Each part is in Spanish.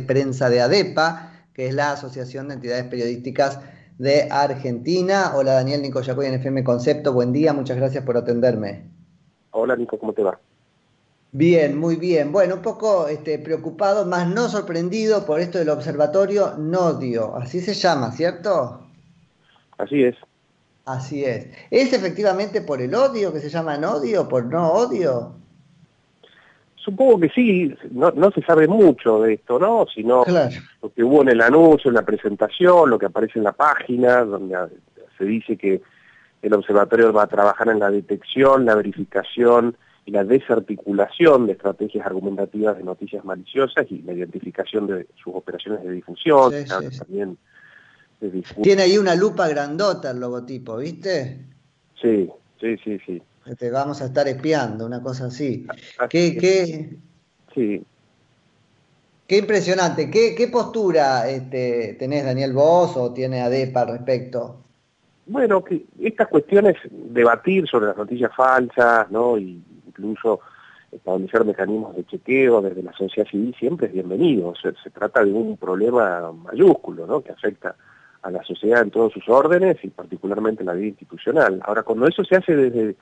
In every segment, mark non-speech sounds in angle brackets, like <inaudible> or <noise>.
prensa de ADEPA, que es la Asociación de Entidades Periodísticas de Argentina. Hola Daniel Nico Yacoy en FM Concepto, buen día, muchas gracias por atenderme. Hola Nico, ¿cómo te va? Bien, muy bien. Bueno, un poco este, preocupado, más no sorprendido por esto del observatorio Nodio, así se llama, ¿cierto? Así es. Así es. ¿Es efectivamente por el odio que se llama Nodio, por no odio? Supongo que sí, no, no se sabe mucho de esto, ¿no? Sino lo que hubo en el anuncio, en la presentación, lo que aparece en la página, donde se dice que el observatorio va a trabajar en la detección, la verificación y la desarticulación de estrategias argumentativas de noticias maliciosas y la identificación de sus operaciones de difusión, también Tiene ahí una lupa grandota el logotipo, ¿viste? Sí, sí, sí, sí. Te vamos a estar espiando, una cosa así. ¿Qué, qué, sí. qué impresionante. ¿Qué, qué postura este, tenés, Daniel, vos o tiene ADEPA al respecto? Bueno, que estas cuestiones, debatir sobre las noticias falsas, ¿no? Y incluso establecer mecanismos de chequeo desde la sociedad civil siempre es bienvenido. Se, trata de un problema mayúsculo, ¿no? Que afecta a la sociedad en todos sus órdenes y particularmente la vida institucional. Ahora, cuando eso se hace desde,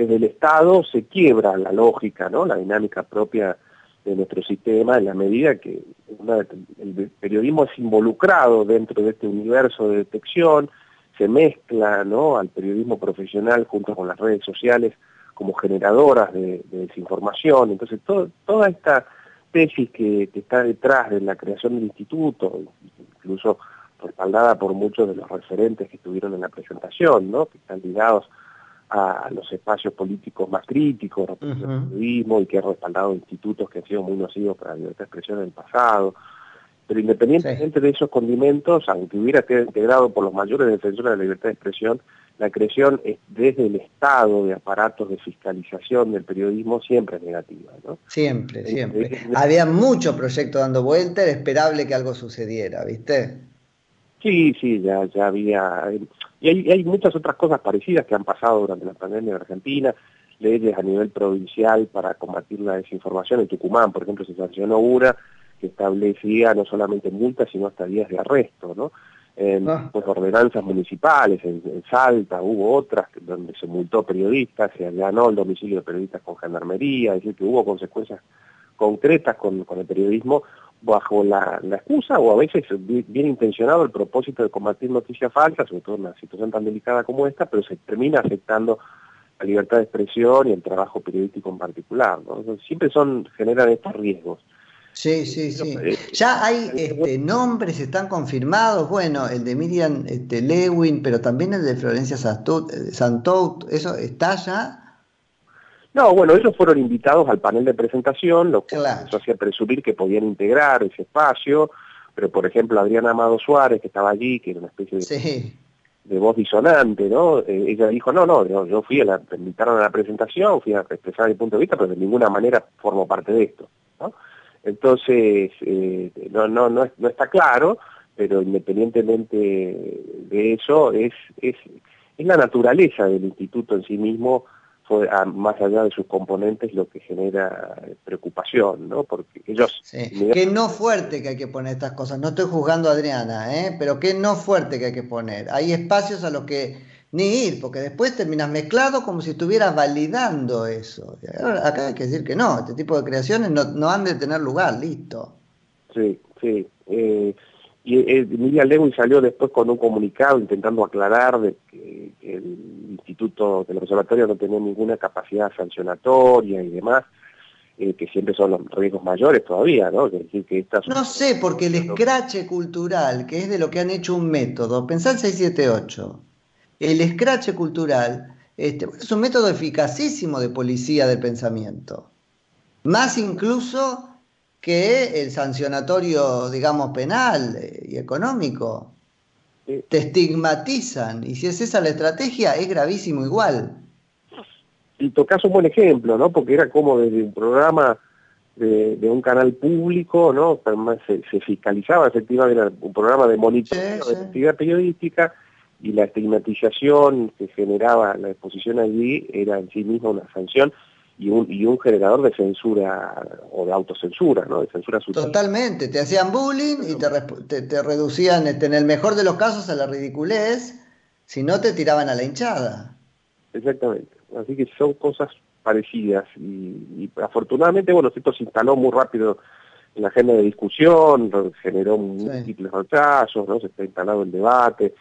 desde el Estado, se quiebra la lógica, ¿no? La dinámica propia de nuestro sistema en la medida que el periodismo es involucrado dentro de este universo de detección, se mezcla ¿no? al periodismo profesional junto con las redes sociales como generadoras de, desinformación. Entonces, toda esta tesis que, está detrás de la creación del instituto, incluso respaldada por muchos de los referentes que estuvieron en la presentación, ¿no? que están ligados a los espacios políticos más críticos, uh periodismo, y que ha respaldado institutos que han sido muy nocivos para la libertad de expresión en el pasado, pero independientemente de esos condimentos, aunque hubiera quedado integrado por los mayores defensores de la libertad de expresión, la creación es desde el Estado de aparatos de fiscalización del periodismo siempre es negativa. ¿no? Siempre, siempre. Había muchos proyectos dando vuelta, era esperable que algo sucediera, ¿viste? Sí, sí, ya, ya había... Y hay, hay muchas otras cosas parecidas que han pasado durante la pandemia en Argentina, leyes a nivel provincial para combatir la desinformación. En Tucumán, por ejemplo, se sancionó una que establecía no solamente multas, sino hasta días de arresto, ¿no? En, ah. pues, ordenanzas municipales, en, Salta hubo otras donde se multó periodistas, se allanó el domicilio de periodistas con gendarmería, es decir, que hubo consecuencias concretas con, el periodismo bajo la, excusa o a veces bien intencionado el propósito de combatir noticias falsas, sobre todo en una situación tan delicada como esta, pero se termina afectando la libertad de expresión y el trabajo periodístico en particular. ¿no? siempre son generan estos riesgos. Sí, sí, sí. Ya hay este, nombres, están confirmados, bueno, el de Miriam este, Lewin, pero también el de Florencia eh, Santout, ¿eso está ya? No, bueno, ellos fueron invitados al panel de presentación, lo que eso hacía presumir que podían integrar ese espacio, pero por ejemplo Adriana Amado Suárez, que estaba allí, que era una especie de, de voz disonante, ¿no? Eh, ella dijo, no, no, yo, fui a la, me invitaron a la presentación, fui a expresar mi punto de vista, pero de ninguna manera formo parte de esto, ¿no? Entonces, eh, no, no, no, no, está claro, pero independientemente de eso, es, es, es la naturaleza del instituto en sí mismo, más allá de sus componentes, lo que genera preocupación, ¿no? Porque ellos... Que no fuerte que hay que poner estas cosas. No estoy juzgando a Adriana, ¿eh? Pero que no fuerte que hay que poner. Hay espacios a los que ni ir, porque después terminas mezclado como si estuvieras validando eso. Acá hay que decir que no, este tipo de creaciones no, han de tener lugar, listo. Sí, sí. Eh, y eh, Miriam Lewin salió después con un comunicado intentando aclarar de que, el Instituto del Observatorio no tenía ninguna capacidad sancionatoria y demás. Eh, que siempre son los riesgos mayores todavía, ¿no? decir, que No sé, porque el escrache cultural, que es de lo que han hecho un método, pensá el 678, el escrache cultural este, es un método eficacísimo de policía del pensamiento. Más incluso que el sancionatorio, digamos, penal y económico. Te estigmatizan y si es esa la estrategia es gravísimo igual. Y tocas un buen ejemplo, ¿no? Porque era como desde un programa de, un canal público, ¿no? Se, se fiscalizaba efectivamente, era un programa de monitoreo de actividad periodística y la estigmatización que generaba la exposición allí era en sí misma una sanción y un, y un generador de censura o de autocensura, ¿no? De censura Totalmente, te hacían bullying y te, te, reducían este, en el mejor de los casos a la ridiculez, si no te tiraban a la hinchada. Exactamente, así que son cosas parecidas y, afortunadamente, bueno, esto se instaló muy rápido en la agenda de discusión, generó múltiples rechazos, ¿no? Se está instalado el debate,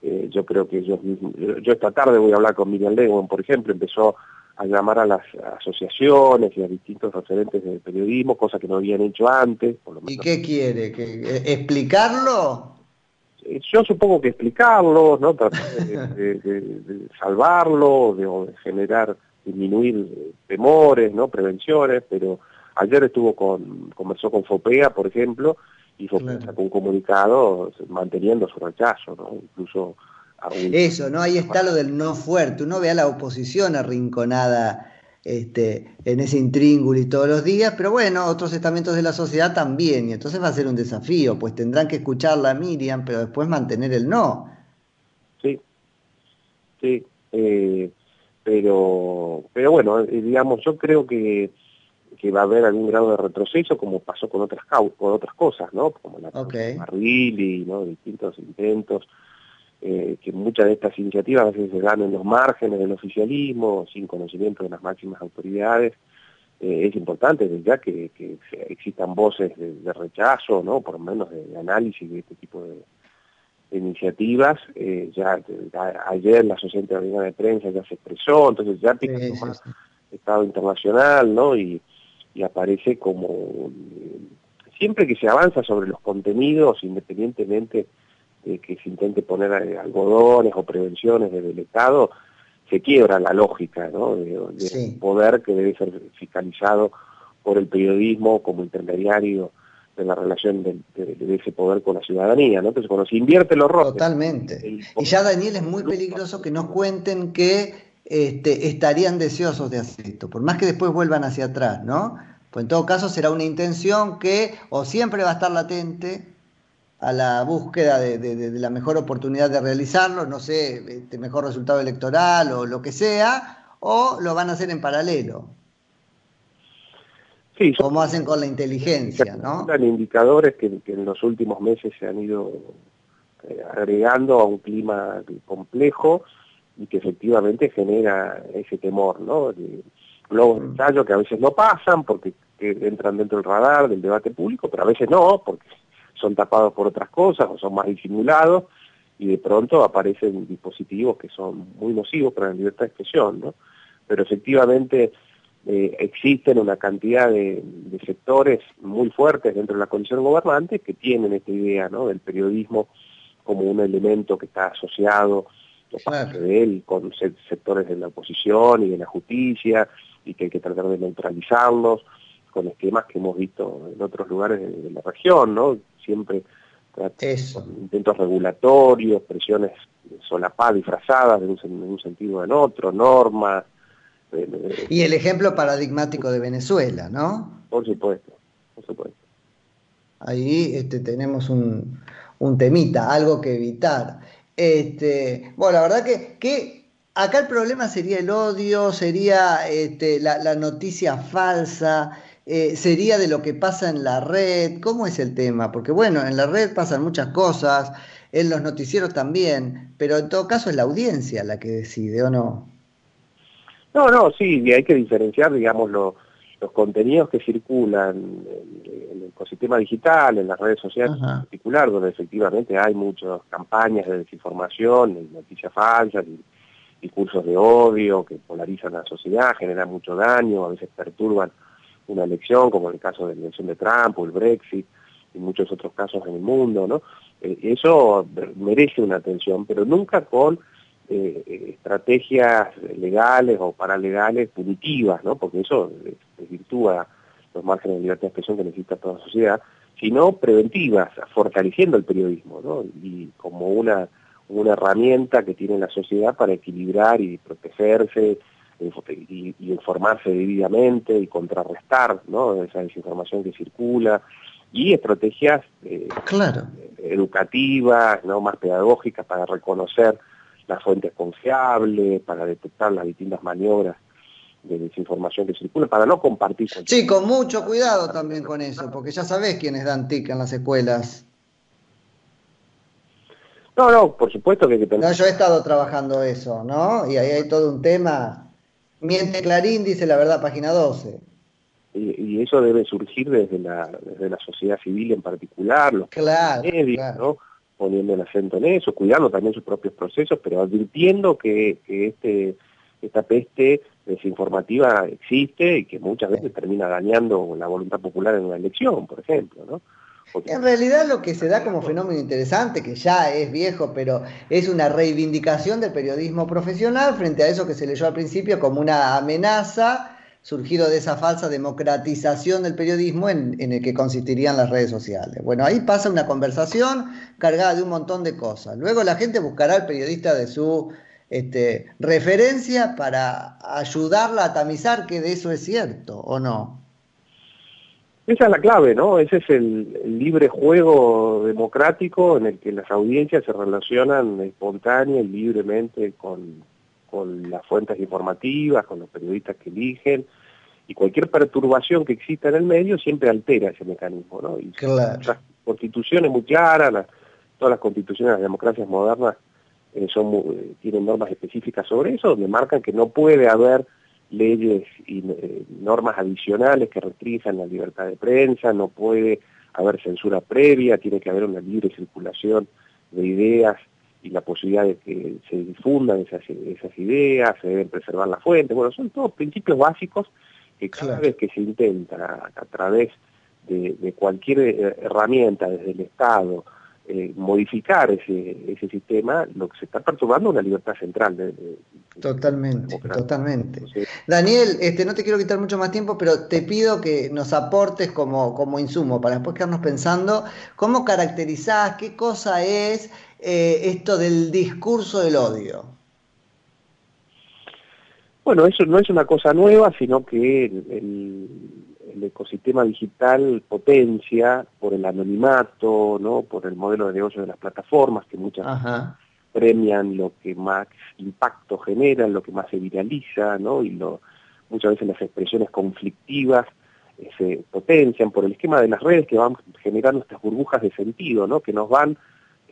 eh, yo creo que yo, yo esta tarde voy a hablar con Miriam Lewin, por ejemplo, empezó a llamar a las asociaciones y a distintos referentes del periodismo, cosa que no habían hecho antes. ¿Y qué quiere? ¿Que, eh, ¿Explicarlo? Eh, yo supongo que explicarlo, ¿no? tratar de, salvarlo, de, generar, disminuir temores, ¿no? prevenciones, pero ayer estuvo con, conversó con FOPEA, por ejemplo, y FOPEA sacó un comunicado manteniendo su rechazo, ¿no? incluso eso, ¿no? Ahí está lo del no fuerte. Uno ve a la oposición arrinconada este, en ese intríngulis todos los días, pero bueno, otros estamentos de la sociedad también, y entonces va a ser un desafío, pues tendrán que escuchar la Miriam, pero después mantener el no. Sí, sí, eh, pero, pero bueno, eh, digamos, yo creo que, que va a haber algún grado de retroceso, como pasó con otras con otras cosas, ¿no? Como la okay. y ¿no? Distintos intentos eh, que muchas de estas iniciativas a veces se dan en los márgenes del oficialismo, sin conocimiento de las máximas autoridades. Eh, es importante ya que, existan voces de, rechazo, ¿no? por lo menos de, análisis de este tipo de, iniciativas. Eh, ya ayer la Interamericana de Prensa ya se expresó, entonces ya tiene más Estado internacional, ¿no? Y, y aparece como siempre que se avanza sobre los contenidos, independientemente que se intente poner eh, algodones o prevenciones desde el Estado, se quiebra la lógica ¿no? de, poder que debe ser fiscalizado por el periodismo como intermediario de la relación de, ese poder con la ciudadanía, ¿no? Entonces cuando se invierte los roles... Totalmente. Y ya Daniel es muy peligroso que nos cuenten que este, estarían deseosos de hacer esto, por más que después vuelvan hacia atrás, ¿no? Pues en todo caso será una intención que o siempre va a estar latente a la búsqueda de, la mejor oportunidad de realizarlo, no sé, este mejor resultado electoral o lo que sea, o lo van a hacer en paralelo. Sí, como hacen con la inteligencia, ¿no? Son indicadores que, en los últimos meses se han ido eh, agregando a un clima complejo y que efectivamente genera ese temor, ¿no? De globos de mm. que a veces no pasan porque entran dentro del radar del debate público, pero a veces no, porque son tapados por otras cosas o son más disimulados y de pronto aparecen dispositivos que son muy nocivos para la libertad de expresión, ¿no? Pero efectivamente eh, existen una cantidad de, sectores muy fuertes dentro de la condición gobernante que tienen esta idea, ¿no? Del periodismo como un elemento que está asociado parte de él con sectores de la oposición y de la justicia y que hay que tratar de neutralizarlos con esquemas que hemos visto en otros lugares de, la región, ¿no? Siempre intentos regulatorios, presiones solapadas, disfrazadas de un, en un sentido o en otro, normas. y el ejemplo paradigmático de Venezuela, ¿no? Por supuesto, por supuesto. Ahí este, tenemos un, un temita, algo que evitar. Este, bueno, la verdad que, que acá el problema sería el odio, sería este, la, la, noticia falsa, eh, sería de lo que pasa en la red. ¿Cómo es el tema? Porque bueno, en la red pasan muchas cosas, en los noticieros también, pero en todo caso es la audiencia la que decide, ¿o no? No, no, sí, y hay que diferenciar, digamos, los contenidos que circulan en, el ecosistema digital, en las redes sociales en particular, donde efectivamente hay muchas campañas de desinformación, noticias falsas, y discursos de odio que polarizan a la sociedad, generan mucho daño, a veces perturban una elección, como en el caso de la elección de Trump o el Brexit y muchos otros casos en el mundo, ¿no? Eh, eso merece una atención, pero nunca con eh, estrategias legales o paralegales punitivas, ¿no? Porque eso desvirtúa los márgenes de libertad de expresión que necesita toda la sociedad, sino preventivas, fortaleciendo el periodismo, ¿no? Y como una, una herramienta que tiene la sociedad para equilibrar y protegerse y, informarse debidamente y contrarrestar ¿no? esa desinformación que circula y estrategias eh, educativas, ¿no? más pedagógicas para reconocer las fuentes confiables, para detectar las distintas maniobras desinformación que circula para no compartir. Sí, con mucho cuidado también con eso, porque ya sabés quiénes dan TIC en las escuelas. No, no, por supuesto que hay que No, yo he estado trabajando eso, ¿no? Y ahí hay todo un tema. Miente Clarín, dice la verdad, página 12. Y, eso debe surgir desde la, desde la sociedad civil en particular, los medios, ¿no? poniendo el acento en eso, cuidando también sus propios procesos, pero advirtiendo que, que este, esta peste desinformativa existe y que muchas veces termina dañando la voluntad popular en una elección, por ejemplo, ¿no? En realidad lo que se da como fenómeno interesante, que ya es viejo, pero es una reivindicación del periodismo profesional frente a eso que se leyó al principio como una amenaza surgido de esa falsa democratización del periodismo en, en, el que consistirían las redes sociales. Bueno, ahí pasa una conversación cargada de un montón de cosas. Luego la gente buscará al periodista de su este, referencia para ayudarla a tamizar que de eso es cierto o no. Esa es la clave, ¿no? Ese es el, libre juego democrático en el que las audiencias se relacionan espontánea y libremente con, con las fuentes informativas, con los periodistas que eligen, y cualquier perturbación que exista en el medio siempre altera ese mecanismo, ¿no? Y claro. las constituciones muy claras, todas las constituciones de las democracias modernas eh, son, eh, tienen normas específicas sobre eso, donde marcan que no puede haber leyes y eh, normas adicionales que restrinjan la libertad de prensa, no puede haber censura previa, tiene que haber una libre circulación de ideas y la posibilidad de que se difundan esas, esas ideas, se deben preservar las fuentes, bueno, son todos principios básicos que cada vez que se intenta a, través de, cualquier herramienta desde el Estado, eh, modificar ese, ese sistema, lo que se está perturbando es una libertad central. De, totalmente, totalmente. Daniel, este, no te quiero quitar mucho más tiempo, pero te pido que nos aportes como, como insumo para después quedarnos pensando cómo caracterizás, qué cosa es eh, esto del discurso del odio. Bueno, eso no es una cosa nueva, sino que el el ecosistema digital potencia por el anonimato, ¿no? por el modelo de negocio de las plataformas, que muchas premian lo que más impacto genera, lo que más se viraliza, ¿no? y lo, muchas veces las expresiones conflictivas eh, se potencian por el esquema de las redes que van generando estas burbujas de sentido, ¿no? que nos van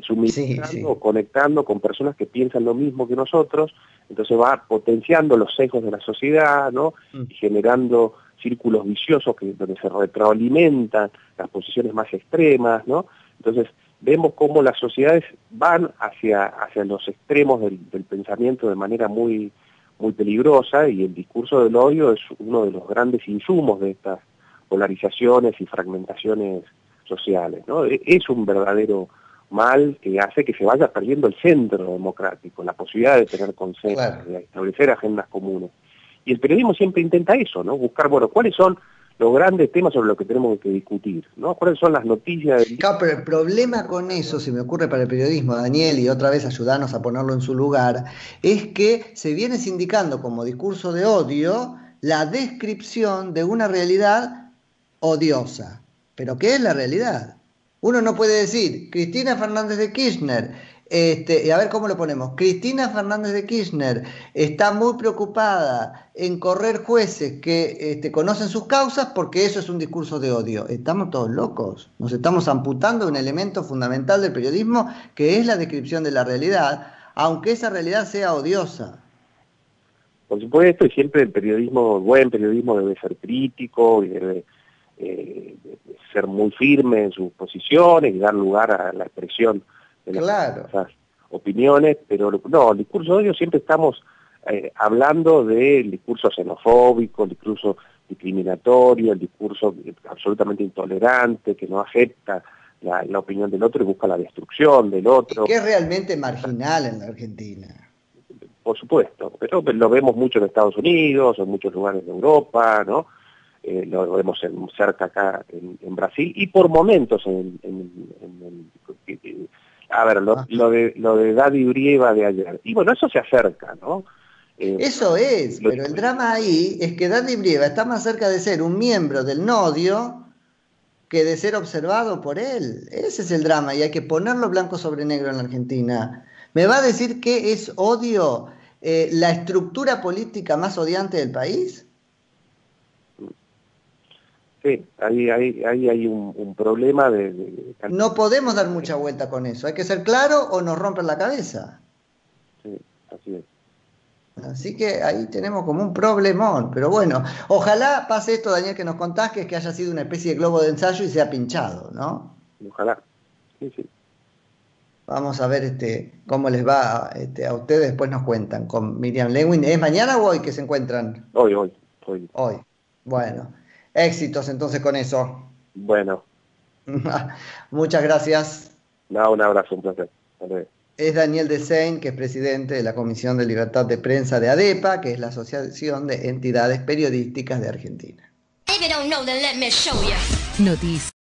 suministrando o conectando con personas que piensan lo mismo que nosotros, entonces va potenciando los sesgos de la sociedad, ¿no? Mm. y generando círculos viciosos que, donde se retroalimentan las posiciones más extremas, ¿no? Entonces, vemos cómo las sociedades van hacia, hacia los extremos del, pensamiento de manera muy, muy peligrosa y el discurso del odio es uno de los grandes insumos de estas polarizaciones y fragmentaciones sociales, ¿no? E, es un verdadero mal que hace que se vaya perdiendo el centro democrático, la posibilidad de tener consenso, de establecer agendas comunes. Y el periodismo siempre intenta eso, ¿no? Buscar, bueno, cuáles son los grandes temas sobre los que tenemos que discutir, ¿no? ¿Cuáles son las noticias? Del... Claro, pero el problema con eso, si me ocurre para el periodismo, Daniel, y otra vez ayudarnos a ponerlo en su lugar, es que se viene sindicando como discurso de odio la descripción de una realidad odiosa. ¿Pero qué es la realidad? Uno no puede decir, Cristina Fernández de Kirchner este, a ver cómo lo ponemos. Cristina Fernández de Kirchner está muy preocupada en correr jueces que este, conocen sus causas porque eso es un discurso de odio. Estamos todos locos. Nos estamos amputando un elemento fundamental del periodismo que es la descripción de la realidad, aunque esa realidad sea odiosa. Por supuesto, y siempre el periodismo, el buen periodismo debe ser crítico y debe eh, ser muy firme en sus posiciones y dar lugar a la expresión claro. opiniones, pero no, el discurso de odio siempre estamos eh, hablando del discurso xenofóbico, el discurso discriminatorio, el discurso absolutamente intolerante, que no acepta la, opinión del otro y busca la destrucción del otro. Que es realmente marginal en la Argentina. Por supuesto, pero lo vemos mucho en Estados Unidos, en muchos lugares de Europa, ¿no? Eh, lo vemos cerca acá en, Brasil y por momentos en, en, a ver, lo, ah. lo, de, lo de Daddy Urieva de ayer. Y bueno, eso se acerca, ¿no? Eh, eso es, pero el drama ahí es que Daddy Urieva está más cerca de ser un miembro del nodio que de ser observado por él. Ese es el drama y hay que ponerlo blanco sobre negro en la Argentina. ¿Me va a decir qué es odio? Eh, ¿La estructura política más odiante del país? Sí, ahí, ahí, ahí hay un, problema de, No podemos dar mucha vuelta con eso, hay que ser claro o nos rompen la cabeza. Sí, así es. Así que ahí tenemos como un problemón, pero bueno, ojalá pase esto, Daniel, que nos contás, que es que haya sido una especie de globo de ensayo y sea pinchado, ¿no? Ojalá, sí, sí. Vamos a ver este, cómo les va este, a ustedes, después nos cuentan con Miriam Lewin. ¿Es mañana o hoy que se encuentran? Hoy, hoy, hoy. Hoy, bueno. Éxitos entonces con eso. Bueno. <laughs> Muchas gracias. No, un abrazo, un placer es Daniel Desein, que es presidente de la Comisión de Libertad de Prensa de ADEPA, que es la Asociación de Entidades Periodísticas de Argentina. Noticias.